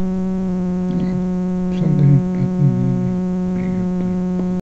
you